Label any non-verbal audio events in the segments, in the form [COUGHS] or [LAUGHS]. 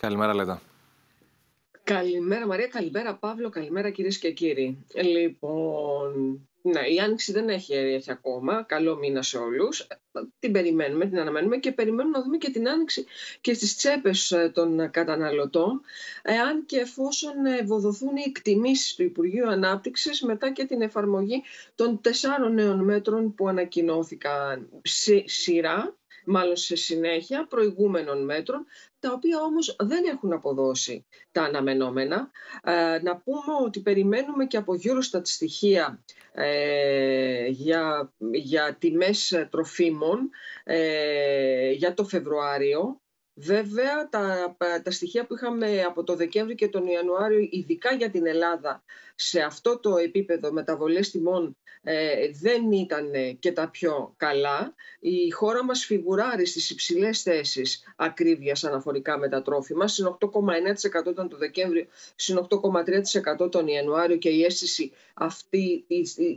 Καλημέρα, Λέτα. Καλημέρα Μαρία, καλημέρα Παύλο, καλημέρα κυρίες και κύριοι. Λοιπόν, ναι, η Άνοιξη δεν έχει έρθει ακόμα, καλό μήνα σε όλους. Την περιμένουμε, την αναμένουμε και περιμένουμε να δούμε και την Άνοιξη και στις τσέπες ε, των καταναλωτών, εάν και εφόσον ευοδοθούν οι εκτιμήσεις του Υπουργείου Ανάπτυξης μετά και την εφαρμογή των τεσσάρων νέων μέτρων που ανακοινώθηκαν σειρά μάλλον σε συνέχεια προηγούμενων μέτρων, τα οποία όμως δεν έχουν αποδώσει τα αναμενόμενα. Ε, να πούμε ότι περιμένουμε και από Eurostat στοιχεία ε, για, για τιμές τροφίμων ε, για το Φεβρουάριο. Βέβαια, τα, τα στοιχεία που είχαμε από το Δεκέμβρη και τον Ιανουάριο, ειδικά για την Ελλάδα, σε αυτό το επίπεδο μεταβολές τιμών ε, δεν ήταν και τα πιο καλά. Η χώρα μας φιγουράρει στις υψηλές θέσεις ακρίβειας αναφορικά με τα τρόφιμα. Στην 8,9% ήταν το Δεκέμβριο, στην 8,3% τον Ιανουάριο και η αίσθηση αυτή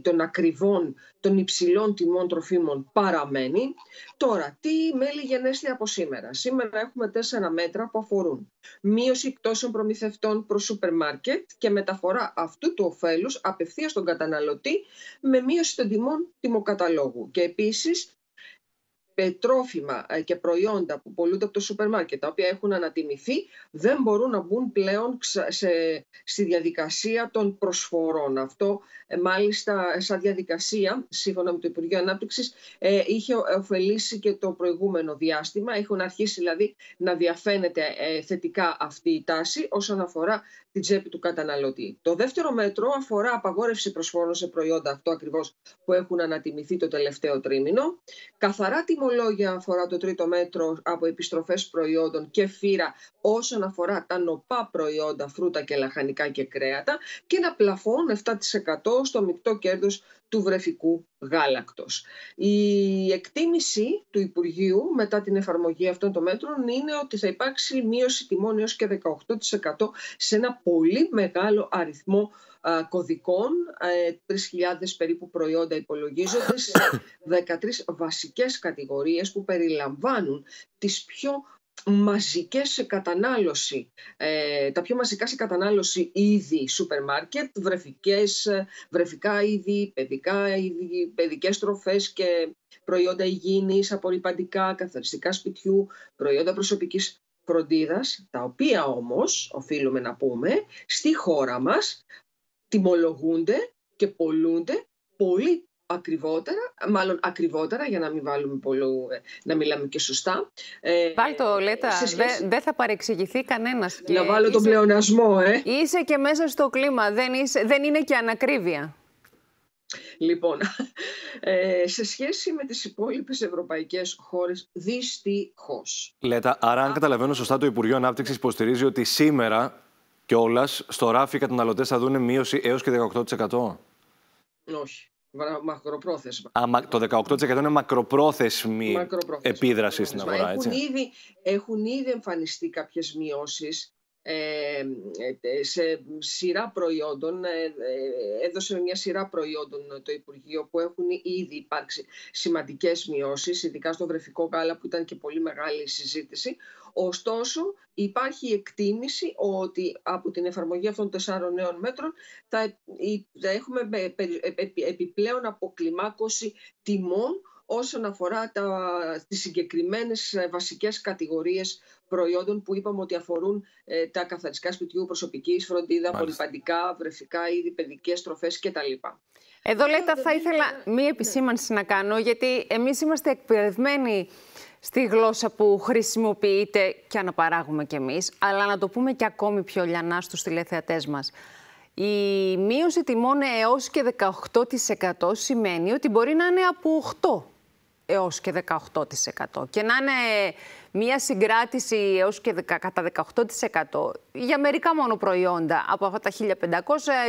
των ακριβών, των υψηλών τιμών τροφίμων παραμένει. Τώρα, τι μέλη γενέστηκε από σήμερα; Σήμερα έχουμε τέσσερα μέτρα που αφορούν μείωση εκτόσεων προμηθευτών προς σούπερ μάρκετ και μεταφορά αυτού του ωφέλους απευθείας στον καταναλωτή με μείωση των τιμών τιμοκαταλόγου. Και επίσης πετρόφιμα ε, και προϊόντα που πολλούνται από το σούπερ μάρκετ, τα οποία έχουν ανατιμηθεί, δεν μπορούν να μπουν πλέον σε, στη διαδικασία των προσφορών. Αυτό ε, μάλιστα σαν διαδικασία, σύμφωνα με το Υπουργείο Ανάπτυξης, ε, είχε ωφελήσει και το προηγούμενο διάστημα. Έχουν αρχίσει δηλαδή να διαφαίνεται θετικά αυτή η τάση όσον αφορά την τσέπη του καταναλωτή. Το δεύτερο μέτρο αφορά απαγόρευση προσφόρων σε προϊόντα αυτό ακριβώς που έχουν ανατιμηθεί το τελευταίο τρίμηνο. Καθαρά τιμολόγια αφορά το τρίτο μέτρο από επιστροφές προϊόντων και φύρα όσον αφορά τα νοπά προϊόντα, φρούτα και λαχανικά και κρέατα και ένα πλαφόν 7% στο μεικτό κέρδος του βρεφικού γάλακτος. Η εκτίμηση του Υπουργείου μετά την εφαρμογή αυτών των μέτρων είναι ότι θα υπάρξει μείωση τιμών έως και 18% σε ένα πολύ μεγάλο αριθμό κωδικών, 3.000 ε, περίπου προϊόντα υπολογίζονται σε [COUGHS] 13 βασικές κατηγορίες που περιλαμβάνουν τις πιο μαζικές σε κατανάλωση, ε, τα πιο μαζικά σε κατανάλωση είδη σούπερ μάρκετ, βρεφικές, βρεφικά είδη, παιδικά είδη, παιδικές τροφές και προϊόντα υγιεινής, απορριπαντικά, καθαριστικά σπιτιού, προϊόντα προσωπικής φροντίδας, τα οποία όμως, οφείλουμε να πούμε, στη χώρα μας τιμολογούνται και πολλούνται πολύ ακριβότερα, μάλλον ακριβότερα για να μην βάλουμε πολύ, ε, να μιλάμε και σωστά. Ε, Βάλ το Λέτα, δεν δε θα παρεξηγηθεί κανένας. Να βάλω τον πλεονασμό, ε. Είσαι και μέσα στο κλίμα, δεν, είσαι, δεν είναι και ανακρίβεια. Λοιπόν, [LAUGHS] ε, σε σχέση με τις υπόλοιπες ευρωπαϊκές χώρες, δυστυχώς. Λέτα, άρα αν καταλαβαίνω σωστά το Υπουργείο Ανάπτυξης υποστηρίζει ότι σήμερα κιόλας στο ράφι οι καταναλωτές θα δουν μείωση έως και 18%. Όχι μακροπρόθεσμα. Α, το 18% είναι μακροπρόθεσμη επίδραση στην αγορά, έχουν Ήδη, έχουν ήδη εμφανιστεί κάποιες μειώσεις ε, ε, σε σειρά προϊόντων, ε, έδωσε μια σειρά προϊόντων το Υπουργείο που έχουν ήδη υπάρξει σημαντικές μειώσεις, ειδικά στο βρεφικό γάλα που ήταν και πολύ μεγάλη συζήτηση. Ωστόσο, υπάρχει εκτίμηση ότι από την εφαρμογή αυτών των τεσσάρων νέων μέτρων θα, έχουμε επιπλέον αποκλιμάκωση τιμών όσον αφορά τα, τις συγκεκριμένες βασικές κατηγορίες προϊόντων που είπαμε ότι αφορούν ε, τα καθαριστικά σπιτιού, προσωπικής φροντίδα, πολυπαντικά, βρεφικά είδη, παιδικές τροφές κτλ. Εδώ λέτε θα ήθελα μία επισήμανση να κάνω, γιατί εμείς είμαστε εκπαιδευμένοι στη γλώσσα που χρησιμοποιείται και αναπαράγουμε κι εμείς, αλλά να το πούμε και ακόμη πιο λιανά στους τηλεθεατές μας. Η μείωση τιμών έως και 18% σημαίνει ότι μπορεί να είναι από 8 έως και 18% και να είναι μία συγκράτηση έως και κατά 18% για μερικά μόνο προϊόντα από αυτά τα 1.500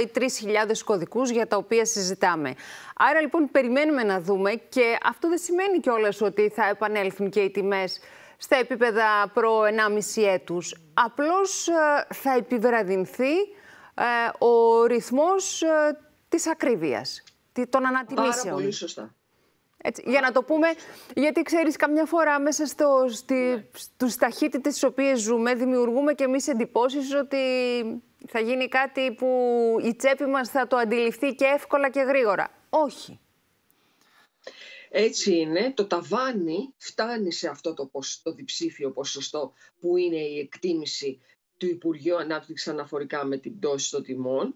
ή 3.000 κωδικούς για τα οποία συζητάμε. Άρα λοιπόν περιμένουμε να δούμε και αυτό δεν σημαίνει κιόλας ότι θα επανέλθουν και οι τιμές στα επίπεδα προ 1,5 έτους. Απλώς ε, θα επιβραδυνθεί ε, ο ρυθμός ε, της ακρίβειας, των ανατιμήσεων. Πάρα πολύ σωστά. Έτσι, για να το πούμε, γιατί ξέρεις καμιά φορά μέσα στο, στη, ναι. στους ταχύτητες στις οποίες ζούμε δημιουργούμε και εμείς εντυπώσεις ότι θα γίνει κάτι που η τσέπη μας θα το αντιληφθεί και εύκολα και γρήγορα. Όχι. Έτσι είναι, το ταβάνι φτάνει σε αυτό το, το διψήφιο ποσοστό που είναι η εκτίμηση του Υπουργείου Ανάπτυξης αναφορικά με την πτώση των τιμών.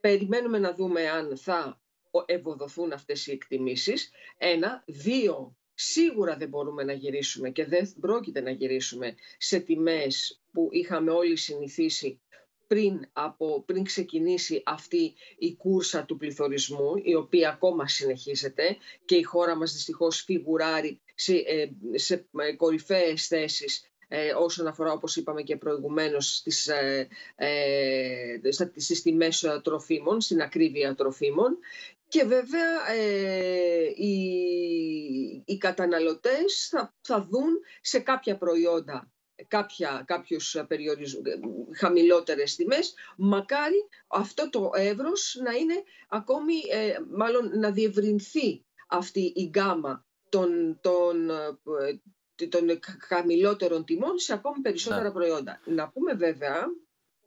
Περιμένουμε να δούμε αν θα ευοδοθούν αυτές οι εκτιμήσεις. Ένα. Δύο. Σίγουρα δεν μπορούμε να γυρίσουμε και δεν πρόκειται να γυρίσουμε σε τιμές που είχαμε όλοι συνηθίσει πριν, από, πριν ξεκινήσει αυτή η κούρσα του πληθωρισμού, η οποία ακόμα συνεχίζεται και η χώρα μας δυστυχώς φιγουράρει σε, ε, σε ε, κορυφαίες θέσεις ε, όσον αφορά, όπως είπαμε και προηγουμένως, στις, ε, ε, στις τιμές τροφίμων, στην ακρίβεια τροφίμων. Και βέβαια ε, οι, οι καταναλωτές θα, θα δουν σε κάποια προϊόντα κάποια, κάποιους περιορισμούς, χαμηλότερες τιμές, μακάρι αυτό το εύρος να είναι ακόμη, ε, μάλλον να διευρυνθεί αυτή η γκάμα των, των, ε, των χαμηλότερων τιμών σε ακόμη περισσότερα ναι. προϊόντα. Να πούμε βέβαια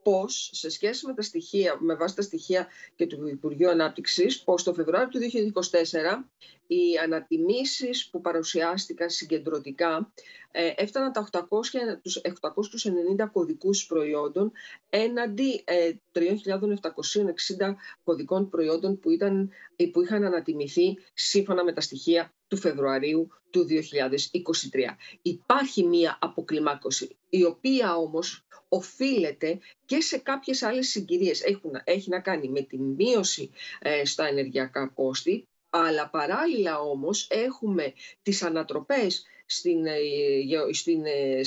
πώς σε σχέση με τα στοιχεία, με βάση τα στοιχεία και του Υπουργείου Ανάπτυξης, πως το Φεβρουάριο του 2024 οι ανατιμήσεις που παρουσιάστηκαν συγκεντρωτικά ε, έφταναν τα 800, τους 890 κωδικούς προϊόντων έναντι ε, 3.760 κωδικών προϊόντων που, ήταν, που είχαν ανατιμηθεί σύμφωνα με τα στοιχεία του Φεβρουαρίου του 2023. Υπάρχει μία αποκλιμάκωση, η οποία όμως οφείλεται και σε κάποιες άλλες συγκυρίες. Έχουν, έχει να κάνει με τη μείωση ε, στα ενεργειακά κόστη, αλλά παράλληλα όμως έχουμε τις ανατροπές στην, ε, στην, ε,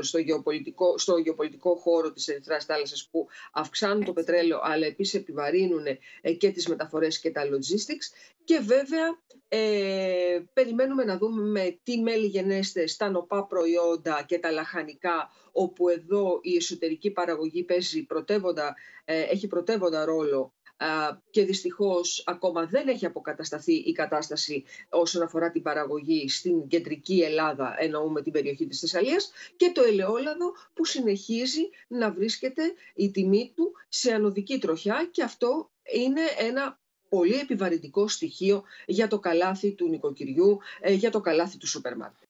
στο, γεωπολιτικό, στο γεωπολιτικό χώρο της Ερυθράς θάλασσας που αυξάνουν το πετρέλαιο αλλά επίσης επιβαρύνουν ε, και τις μεταφορές και τα logistics. Και βέβαια ε, περιμένουμε να δούμε με τι μέλη γενέστε στα νοπά προϊόντα και τα λαχανικά όπου εδώ η εσωτερική παραγωγή παίζει πρωτεύοντα, έχει πρωτεύοντα ρόλο και δυστυχώς ακόμα δεν έχει αποκατασταθεί η κατάσταση όσον αφορά την παραγωγή στην κεντρική Ελλάδα, εννοούμε την περιοχή της Θεσσαλίας, και το ελαιόλαδο που συνεχίζει να βρίσκεται η τιμή του σε ανωδική τροχιά και αυτό είναι ένα πολύ επιβαρυντικό στοιχείο για το καλάθι του νοικοκυριού, ε, για το καλάθι του σούπερ μάρκετ.